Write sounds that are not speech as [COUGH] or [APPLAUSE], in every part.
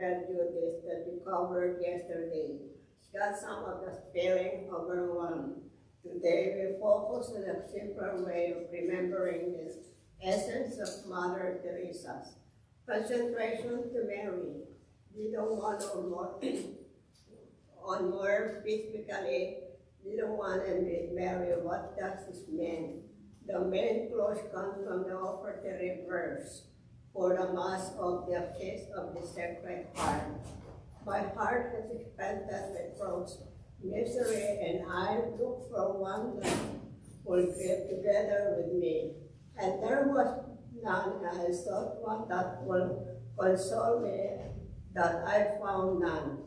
tell you this that we covered yesterday. Got some of the feeling overwhelmed. Um, Today we focus on a simpler way of remembering this essence of Mother Teresa's. Consecration to Mary. We don't want [CLEARS THROAT] on more, on more specifically, we don't want to meet Mary. What does this mean? The main clause comes from the offertory verse for the Mass of the Feast of the Sacred Heart. My heart has expanded reproach, misery, and I look for one that will grieve together with me. And there was none, I sought one that will console me, that I found none.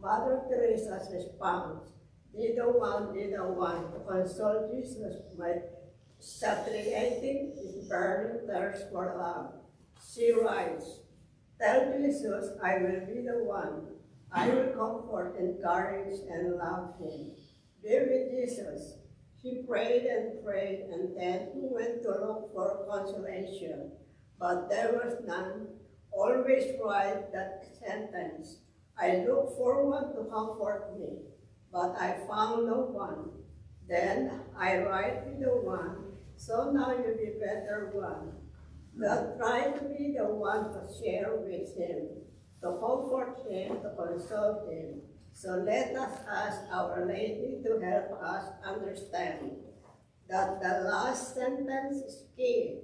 Mother Teresa's response, neither one, neither one, to console Jesus, my satiating his burning thirst for love. She writes, Tell Jesus I will be the one. I will comfort, and encourage, and love him. Be with Jesus. She prayed and prayed, and then he went to look for consolation. But there was none. Always write that sentence. I look for one to comfort me, but I found no one. Then I write with the one, so now you be better one. Not try to be the one to share with him, to comfort him, to console him. So let us ask Our Lady to help us understand that the last sentence is key.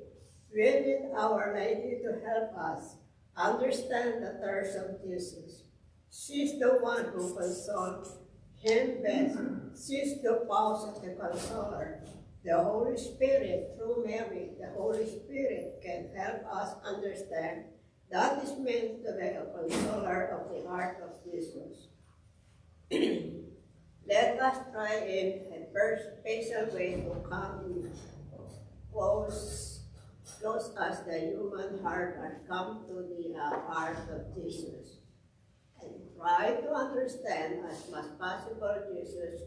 We need Our Lady to help us understand the thirst of Jesus. She's the one who consoles him best. She's the positive consoler. The Holy Spirit, through Mary, the Holy Spirit can help us understand that is meant to be a consoler of the heart of Jesus. [CLEARS THROAT] Let us try in a first special way to come close, close as the human heart has come to the uh, heart of Jesus. And try to understand as much as possible Jesus'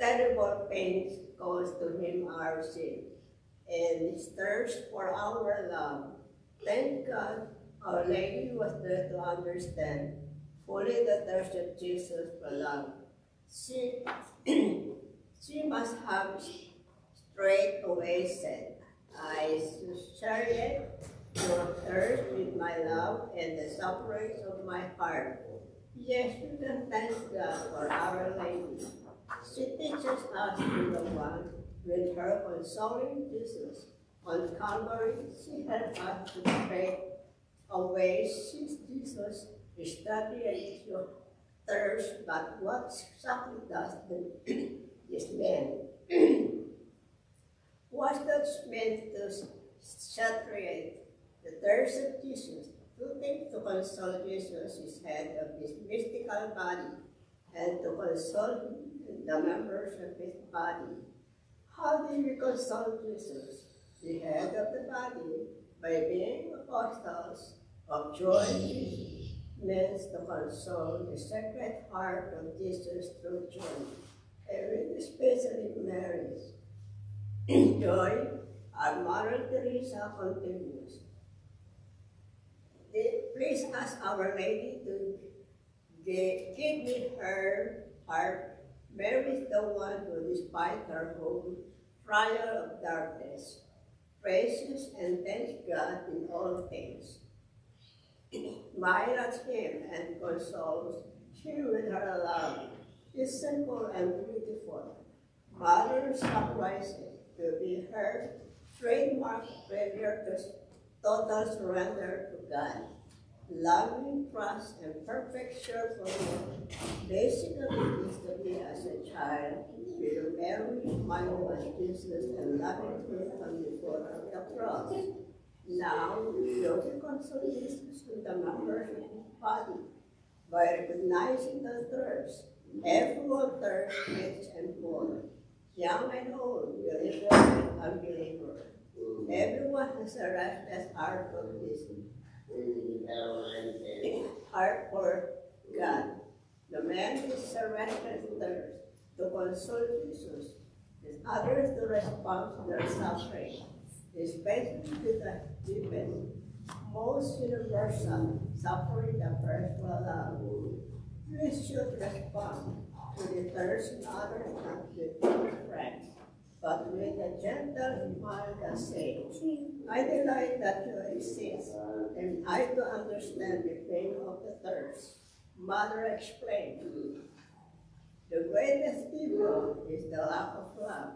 terrible pains caused to him our sin, and his thirst for our love. Thank God Our Lady was there to understand fully the thirst of Jesus for love. She, [CLEARS THROAT] she must have straight away said, I chariot your thirst with my love and the sufferings of my heart. Yes, you can thank God for Our Lady. She teaches us to be the one with her consoling Jesus. On Calvary, she helped us to pray away since Jesus studied your thirst, but what exactly does this mean? what does mean to saturate the thirst of Jesus? To think to console Jesus is head of his mystical body, and to console the members of his body. How do we console Jesus, the head of the body, by being apostles of joy means to console the sacred heart of Jesus through joy, and especially Mary's. joy, our Mother Teresa continues. Please ask Our Lady to give me her heart Mary is the one who, despite her own trial of darkness, praises and thanks God in all things. [CLEARS THROAT] Smiles him and consoles him with her love. Is simple and beautiful. Mother surprises to be her trademark failure to total surrender to God loving, trust, and perfect cheerfulness basically is to be as a child with Mary, mindful as Jesus, and loving him from before the cross. Now, the consolations to the members of his body by recognizing the thirst. Everyone thirsts rich and poor, young and old, believer and unbeliever. Mm. Everyone has a restless heart of this heart for God. The man is surrendered thirst to console Jesus. The others to respond to their suffering, especially to the deepest most universal, suffering the first will love. We should respond to the thirst in others not with friends, but with a gentle smile that says, I delight that you exist, and I do understand the pain of the thirst. Mother explained, the greatest evil is the lack of love,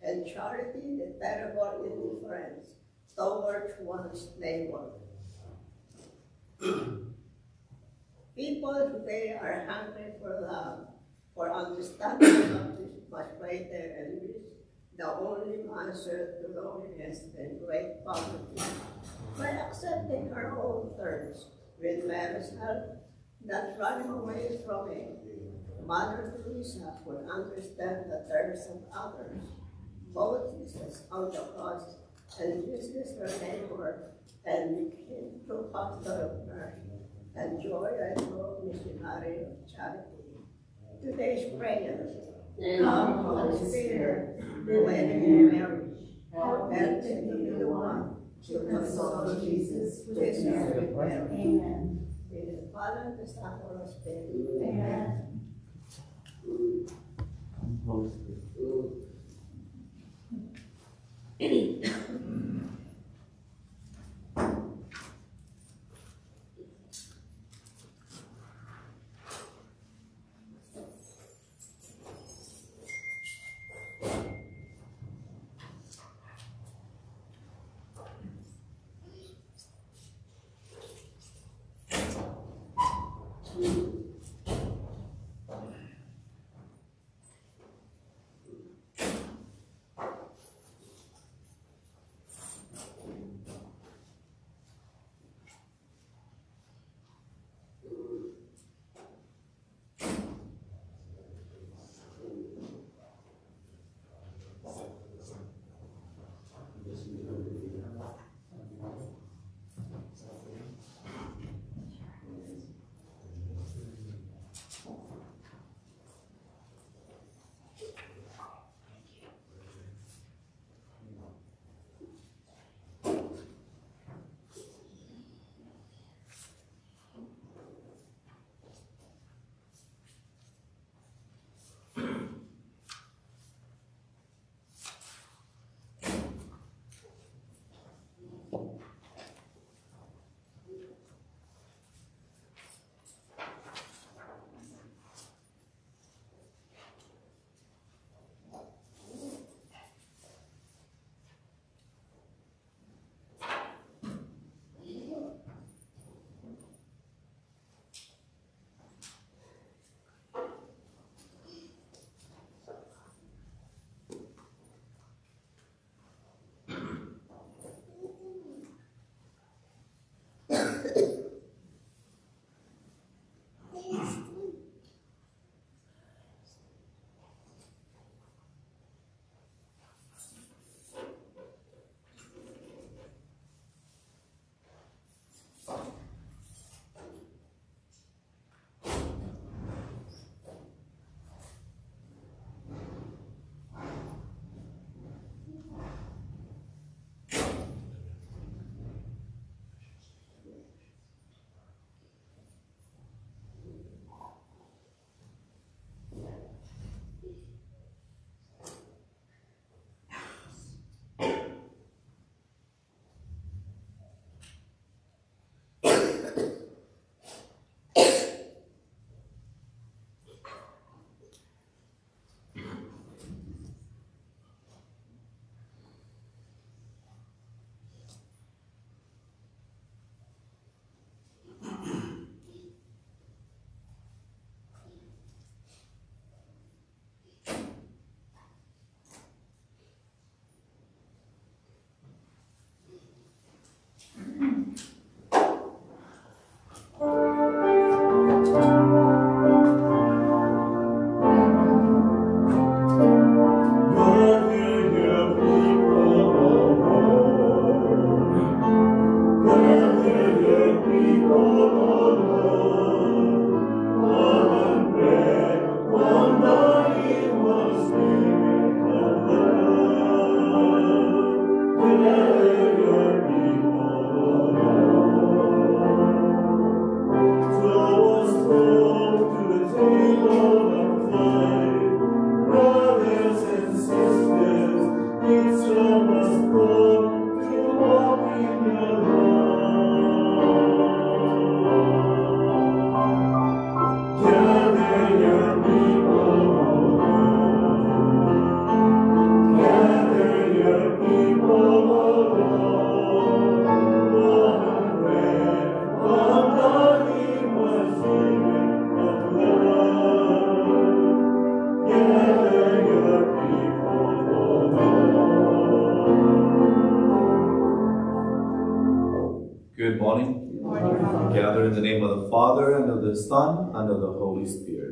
and charity the terrible indifference towards one's neighbor. [CLEARS THROAT] People today are hungry for love, for understanding of this much greater and this the only answer to loneliness and great poverty. By accepting our own thirst with Mary's help, not running away from it, Mother Teresa would understand the thirst of others. Both Jesus on the cross and Jesus her neighbor and became true pastor of mercy and joy and hope missionary of charity. Today's prayer. Come, Holy Spirit, dwell in Mary. Help them to be the one to console Jesus with his Mary prayer. Amen. Father, the Son, the Spirit. Amen. Holy [CLEARS THROAT] [CLEARS THROAT]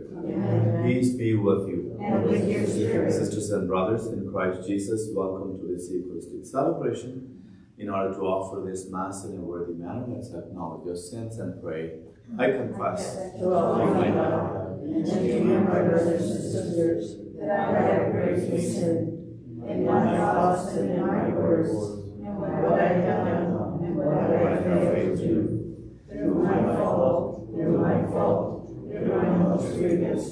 Spirit. Amen. Peace be with you. And with your spirit. Sisters and brothers in Christ Jesus, welcome to this Eucharistic celebration. In order to offer this Mass in a worthy manner, let's acknowledge your sins and pray. I confess To Almighty God, and to you, my brothers and sisters, that I have greatly sinned, in my thoughts and in my words, and what I have done, and what I have failed to do, through my fault, through my fault, through grievous.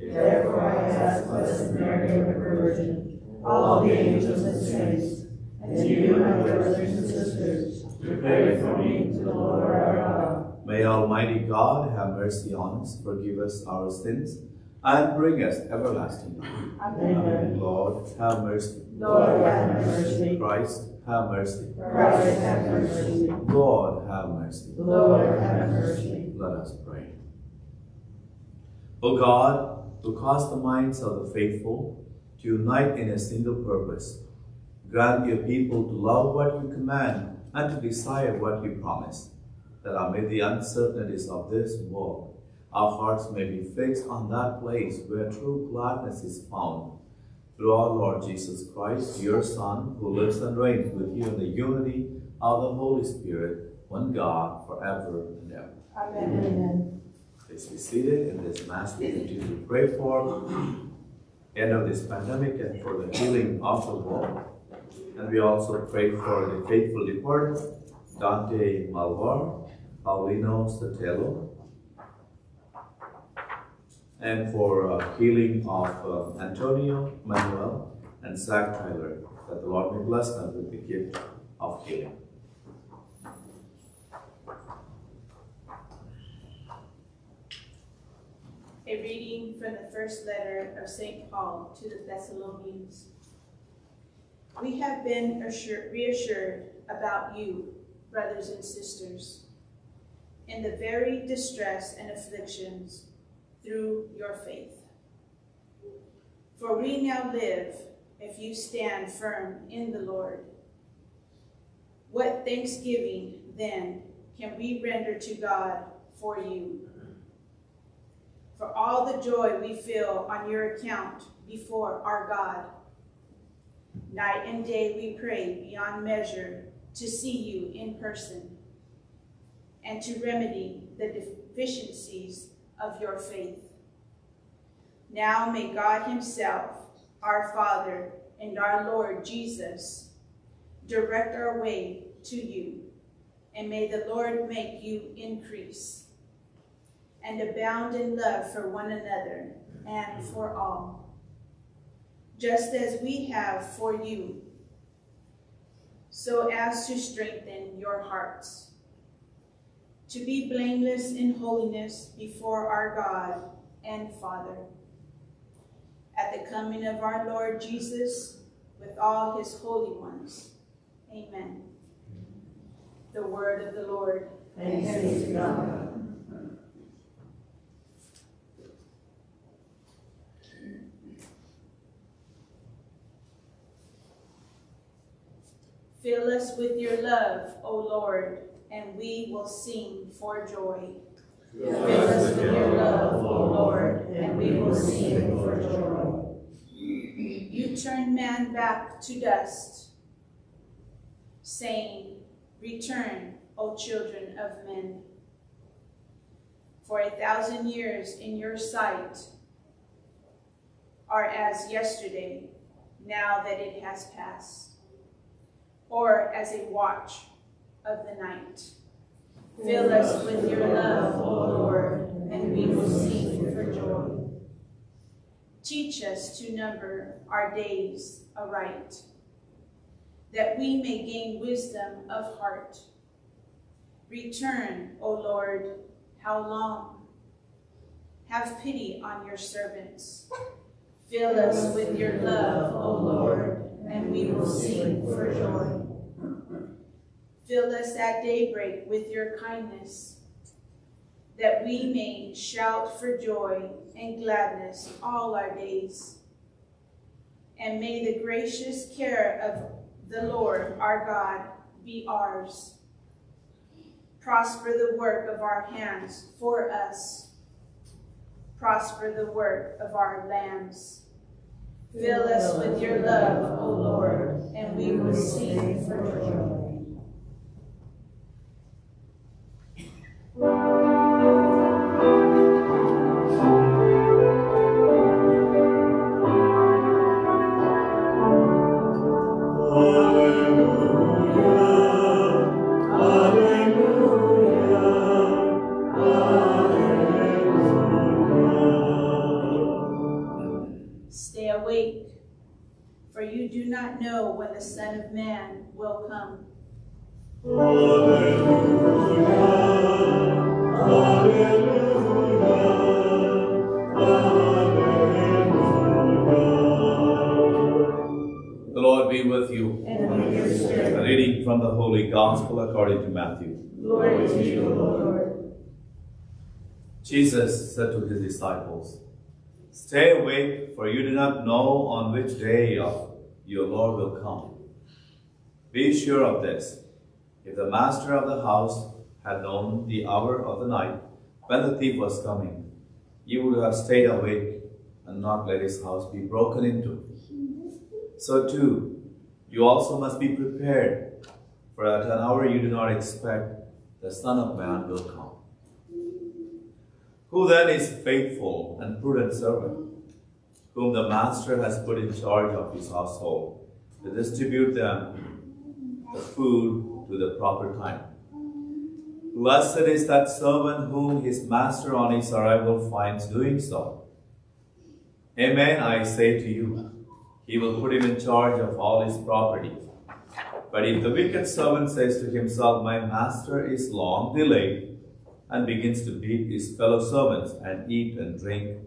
Therefore I ask Blessed Mary, the Virgin, all the angels and saints, and you, my brothers and sisters, to pray for me to the Lord our God. May Almighty God have mercy on us, forgive us our sins, and bring us everlasting life. Amen. Lord, have mercy. Lord, have mercy. Christ, have mercy. Christ, have mercy. Lord, have mercy. Lord, have mercy. Let us pray. O God, who cause the minds of the faithful to unite in a single purpose, grant your people to love what you command and to desire what you promise, that amid the uncertainties of this world, our hearts may be fixed on that place where true gladness is found. Through our Lord Jesus Christ, your Son, who lives and reigns with you in the unity of the Holy Spirit, one God, forever and ever. Amen. Please be seated. In this Mass, we continue to pray for end of this pandemic and for the healing of the world. And we also pray for the faithful departed, Dante Malvar, Paulino Sotelo, and for uh, healing of uh, Antonio Manuel and Zach Tyler, that the Lord may bless them with the gift of healing. A reading from the first letter of St. Paul to the Thessalonians. We have been assured, reassured about you, brothers and sisters, in the very distress and afflictions through your faith. For we now live if you stand firm in the Lord. What thanksgiving, then, can we render to God for you? For all the joy we feel on your account before our God. Night and day we pray beyond measure to see you in person and to remedy the deficiencies of your faith. Now may God himself, our Father and our Lord Jesus, direct our way to you, and may the Lord make you increase and abound in love for one another and for all, just as we have for you, so as to strengthen your hearts, to be blameless in holiness before our God and Father, at the coming of our Lord Jesus with all his holy ones. Amen. The word of the Lord. Thanks be to God. Fill us with your love, O Lord, and we will sing for joy. Fill us with your love, O Lord, and we will sing for joy. You turn man back to dust, saying, Return, O children of men. For a thousand years in your sight are as yesterday, now that it has passed or as a watch of the night. Fill us with your love, O Lord, and we will sing for joy. Teach us to number our days aright, that we may gain wisdom of heart. Return, O Lord, how long? Have pity on your servants. Fill us with your love, O Lord, and we will sing for joy. Fill us at daybreak with your kindness, that we may shout for joy and gladness all our days. And may the gracious care of the Lord our God be ours. Prosper the work of our hands for us. Prosper the work of our lambs. Fill us with your love, O Lord, and we will sing for joy. According to Matthew. Glory to you, Lord. Jesus said to his disciples, Stay awake, for you do not know on which day of your Lord will come. Be sure of this. If the master of the house had known the hour of the night when the thief was coming, he would have stayed awake and not let his house be broken into. So too, you also must be prepared, for at an hour you do not expect the Son of Man will come. Who then is faithful and prudent servant, whom the master has put in charge of his household, to distribute them the food to the proper time? Blessed is that servant whom his master on his arrival finds doing so. Amen, I say to you, he will put him in charge of all his property. But if the wicked servant says to himself, My master is long delayed, and begins to beat his fellow servants and eat and drink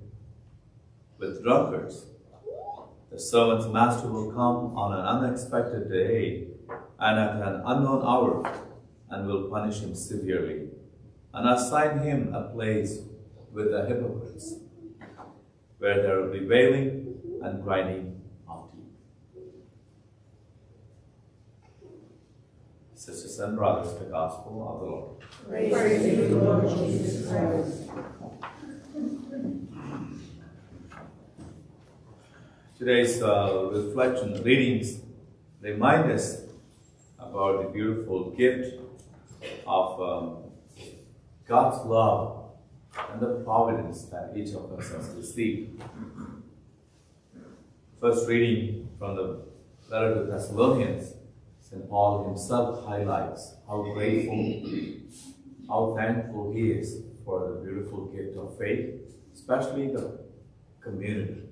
with drunkards, the servant's master will come on an unexpected day and at an unknown hour and will punish him severely and assign him a place with the hypocrites, where there will be wailing and grinding of teeth. Sisters and brothers, the gospel of the Lord. Praise to you, Lord Jesus Christ. Today's uh, reflection readings remind us about the beautiful gift of um, God's love and the providence that each of us has received. First reading from the letter to Thessalonians, St. Paul himself highlights how grateful, how thankful he is for the beautiful gift of faith, especially the community.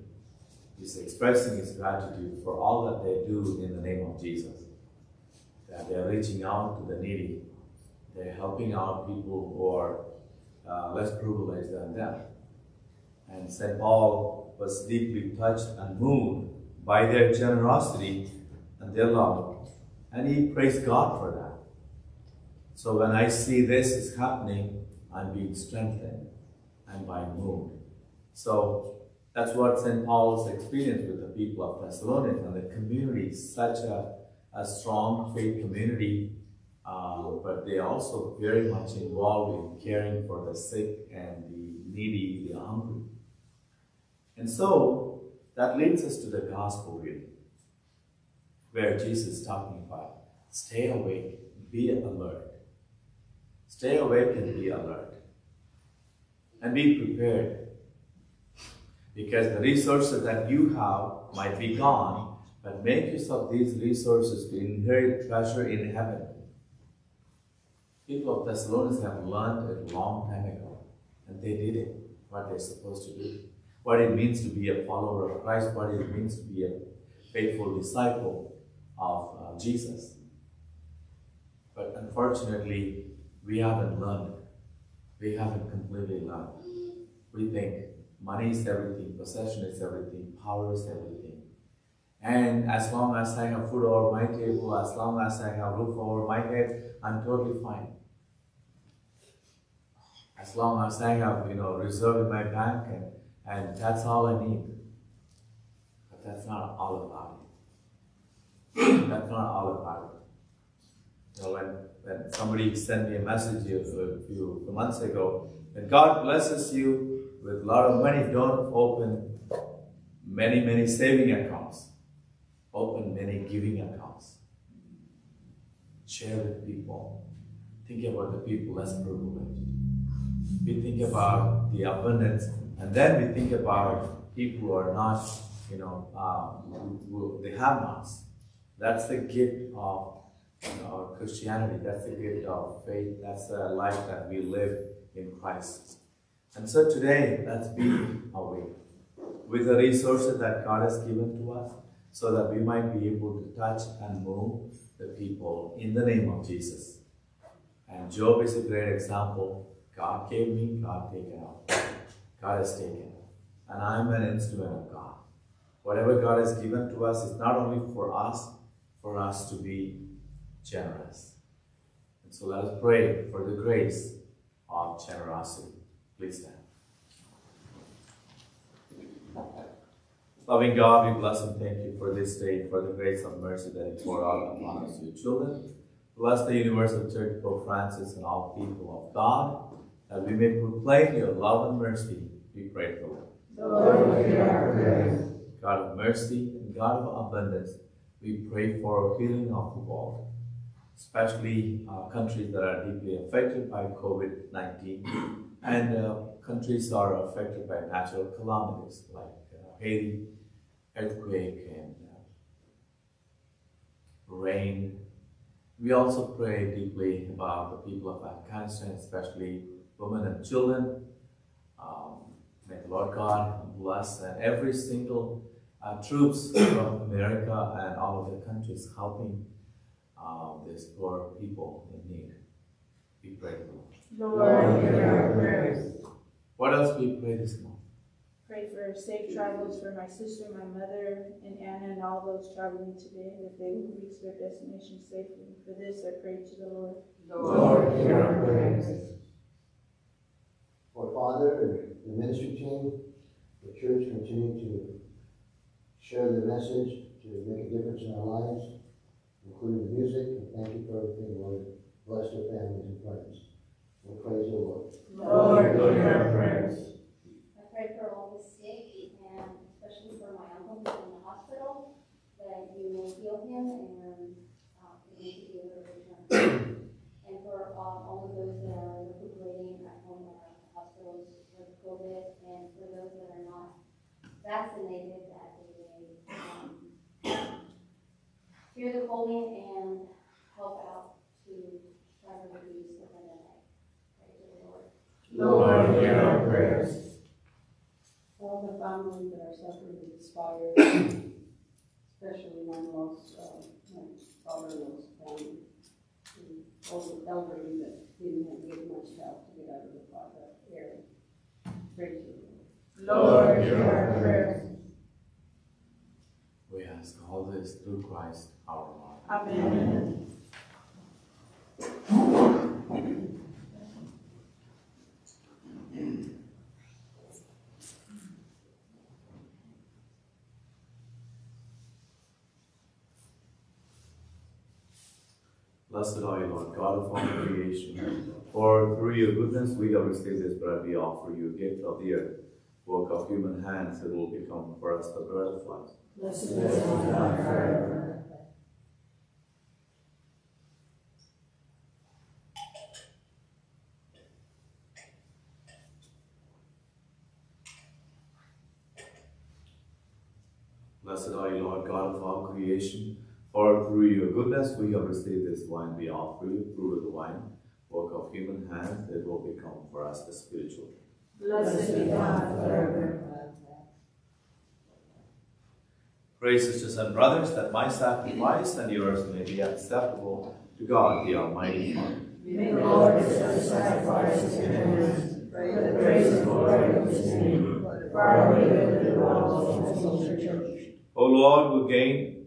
He's expressing his gratitude for all that they do in the name of Jesus. That they're reaching out to the needy, they're helping out people who are uh, less privileged than them. And St. Paul was deeply touched and moved by their generosity and their love. And he praised God for that. So when I see this is happening, I'm being strengthened. and by moved. So that's what St. Paul's experience with the people of Thessalonians and the community, such a, a strong faith community, uh, but they're also very much involved in caring for the sick and the needy, the hungry. And so that leads us to the gospel reading, where Jesus is talking about stay awake, be alert. Stay awake and be alert. And be prepared. Because the resources that you have might be gone, but make use of these resources to inherit treasure in heaven. People of Thessalonians have learned it a long time ago, and they did it, what they're supposed to do. What it means to be a follower of Christ, what it means to be a faithful disciple of uh, Jesus. But unfortunately, we haven't learned. We haven't completely learned. We think money is everything, possession is everything, power is everything. And as long as I have food over my table, as long as I have roof over my head, I'm totally fine. As long as I have, you know, reserve in my bank and, and that's all I need. But that's not all about it. [CLEARS THROAT] that's not all about it. You know, when, when somebody sent me a message a few months ago, when God blesses you with a lot of money, don't open many, many saving accounts. Giving accounts. Share with people. Think about the people less privileged. We think about the abundance, and then we think about people who are not, you know, um, who, who, they have nots. That's the gift of you know, Christianity. That's the gift of faith. That's the life that we live in Christ. And so today, let's be awake with the resources that God has given to us so that we might be able to touch and move the people in the name of Jesus. And Job is a great example. God gave me, God taken out. God has taken. And I'm an instrument of God. Whatever God has given to us is not only for us, for us to be generous. And so let us pray for the grace of generosity. Please stand. Loving God, we bless and thank you for this day, for the grace of mercy that you pour out upon us, your children. Bless the Universal Church, Pope Francis, and all people of God, that we may proclaim your love and mercy. We pray for them. Lord, hear our prayers. God of mercy and God of abundance, we pray for healing of the world, especially uh, countries that are deeply affected by COVID 19 and uh, countries that are affected by natural calamities like uh, Haiti, earthquake, and uh, rain. We also pray deeply about the people of Afghanistan, especially women and children. Um, may the Lord God bless and every single uh, troops from America and all of the countries helping uh, these poor people in need. We pray for them. Lord, hear our prayers. What else we pray this morning? Pray for safe travels for my sister, my mother, and Anna, and all those traveling today, that they will reach their destination safely. For this, I pray to the Lord. Lord, hear our prayers. For Father and the ministry team, the church continue to share the message, to make a difference in our lives, including the music, and thank you for everything, Lord. Bless their families and friends. We praise the Lord. Lord, hear our prayers. I pray for all the sick and especially for my uncle who's in the hospital, that you may heal him and, uh, he may be able to return. And for, um, all of those that are recuperating at home or at the hospitals with COVID, and for those that are not vaccinated, that they may, um, hear the calling and help out to try to reduce the pandemic. Pray to the Lord. Lord, hear our prayers. all the families that are suffering with fire, especially my lost, uh, my father lost family. and All the elderly that didn't have get much help to get out of the fire area. Praise the Lord. Lord, hear our prayers. We ask all this through Christ our Lord. Amen. Blessed are you, Lord, God of all creation. For through your goodness we have received this bread. We offer you a gift of the earth, work of human hands. It will become for us the bread of life. Blessed is God forever. Blessed are you, Lord, God of all creation. For through your goodness we have received this wine. We offer you of the wine, work of human hands. It will become for us the spiritual. Blessed be God forever. Pray, sisters and brothers, that my sacrifice and yours may be acceptable to God, the Almighty Father. May the Lord accept the hands for the praise and glory of his name, for our good and of church. O Lord, who gained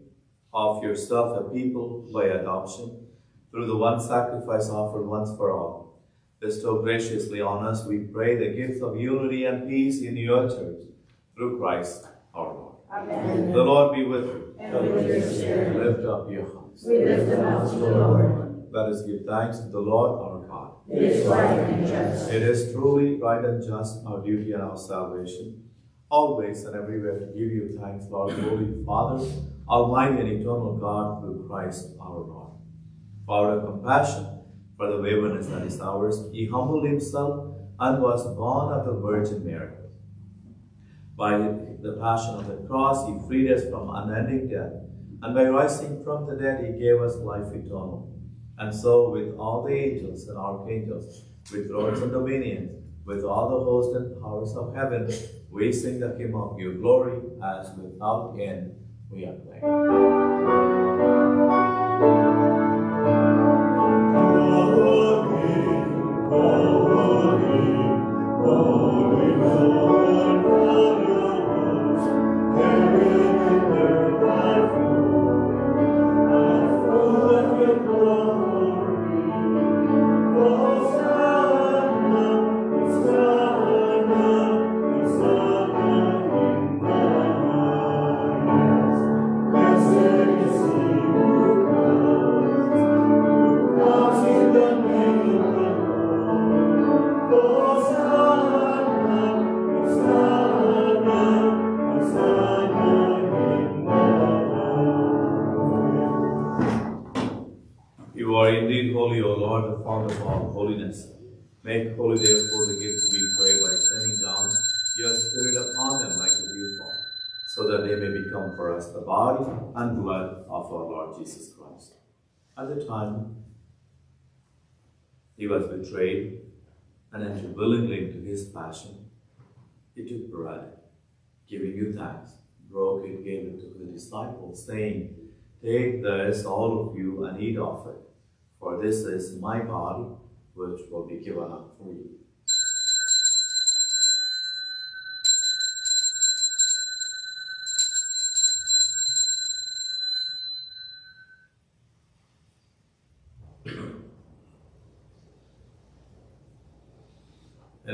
of yourself a people by adoption through the one sacrifice offered once for all, bestow graciously on us, we pray, the gift of unity and peace in your church through Christ. Amen. The Lord be with you. And with your spirit. Lift up your hearts. We lift them up to the Lord. let us give thanks to the Lord our God. It is right and just. It is truly right and just, our duty and our salvation, always and everywhere to give you thanks, Lord, Holy Father, Almighty and eternal God, through Christ our Lord. For of compassion for the waywardness that is ours, he humbled himself and was born of the Virgin Mary. By the passion of the cross, he freed us from unending death, and by rising from the dead, he gave us life eternal. And so, with all the angels and archangels, with lords and dominions, with all the hosts and powers of heaven, we sing the hymn of your glory as without end we acclaim. You and entered willingly into his passion, he took bread, giving you thanks, broke it, gave it to the disciples, saying, Take this, all of you, and eat of it, for this is my body, which will be given up for you. In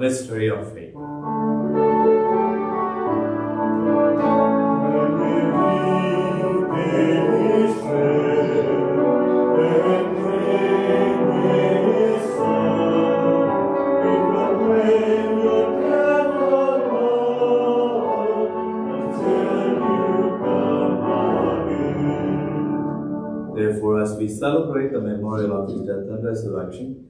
Mystery of faith. Therefore, as we celebrate the memorial of his death and resurrection,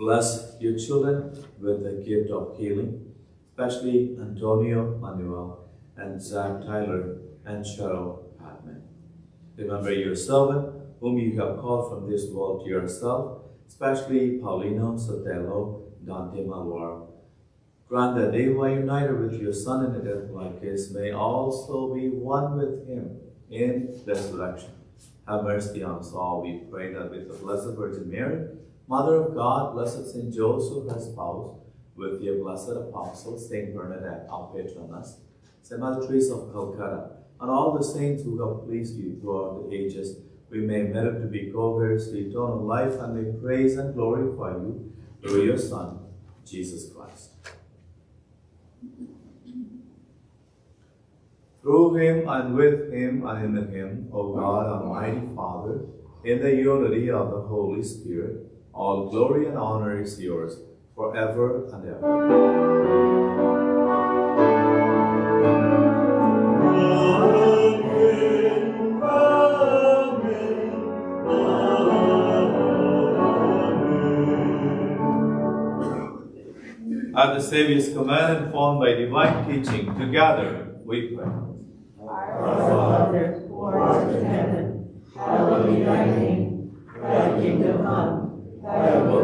Bless your children with the gift of healing, especially Antonio Manuel and Zach Tyler and Cheryl Patman. Remember your servant, whom you have called from this world to yourself, especially Paulino Sotelo, Dante Malvar. Grant that they who are united with your Son in a death like his may also be one with him in resurrection. Have mercy on us all, we pray that with the Blessed Virgin Mary, Mother of God, blessed Saint Joseph, her spouse, with your blessed apostles, Saint Bernadette, our patroness, Saint Mother Teresa of Calcutta, and all the saints who have pleased you throughout the ages, we may merit to be co-heirs to eternal life and may praise and glorify you through your Son, Jesus Christ. Through him and with him and in him, O God, Almighty Father, in the unity of the Holy Spirit, all glory and honor is yours forever and ever. At the Savior's command, and formed by divine teaching, together we pray. Our Father,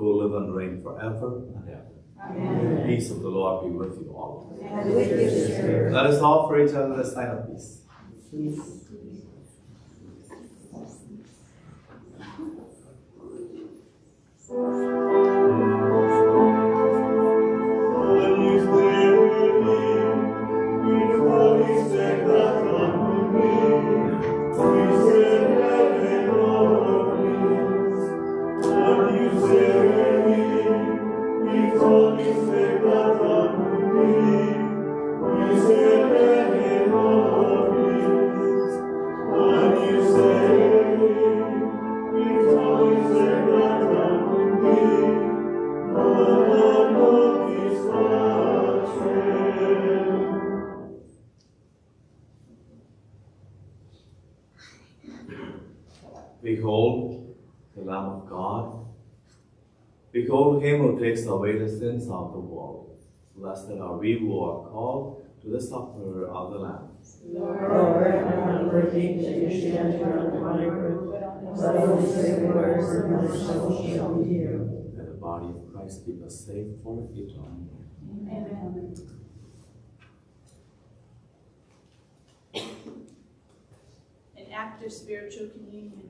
who will live and reign forever and ever. Amen. The peace of the Lord be with you all. With. Let us offer each other the sign of peace. Behold Behold him who takes away the sins of the world. Blessed are we who are called to the supper of the Lamb. Lord, I'm not worthy that you should enter under my roof, but only say the words and my soul shall be healed. May the body of Christ keep us safe for eternity. Amen. An act of spiritual communion.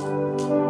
thank you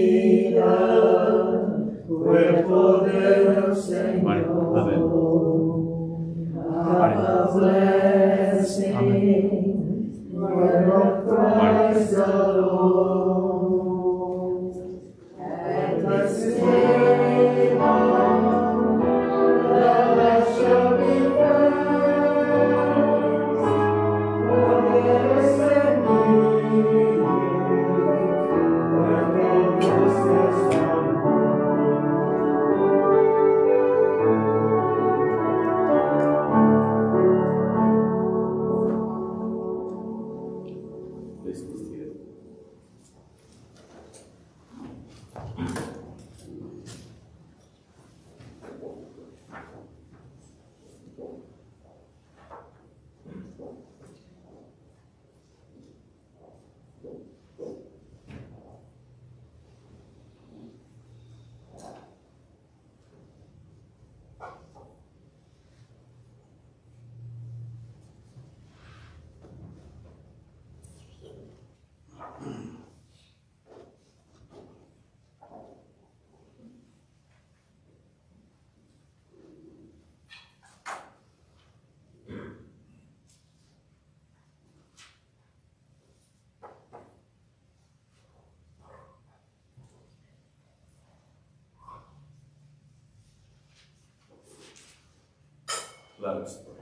Let us pray.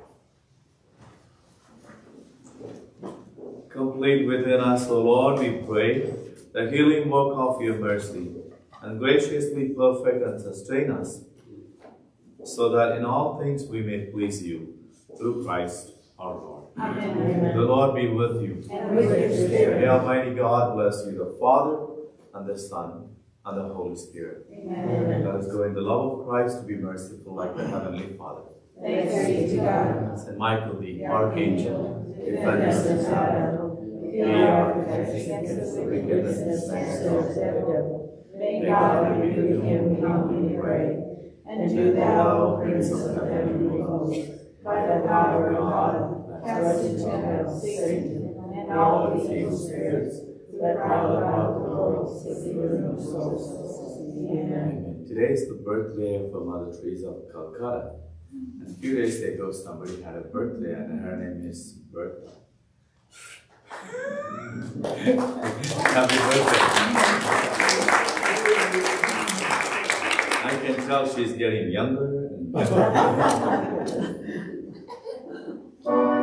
Complete within us, O Lord, we pray, the healing work of your mercy, and graciously perfect and sustain us, so that in all things we may please you, through Christ our Lord. Amen. The Lord be with you. And with your spirit. May Almighty God bless you, the Father, and the Son, and the Holy Spirit. Amen. Let us go in the love of Christ to be merciful like the Heavenly Father. Thanks be to God. Saint Michael the Archangel, defend us in battle. Be our protection against the wickedness and snares of the devil. May God rebuke him, we humbly pray. And do thou, Prince of the heavenly host, by the power of God, cast into hell Satan and all the evil spirits that prowl about the world, seeking souls. Amen. Amen. Today is the birthday of Mother Teresa of Calcutta. And a few days ago, somebody had a birthday, and her name is Bertha. [LAUGHS] Happy birthday. I can tell she's getting younger. And [LAUGHS] [LAUGHS]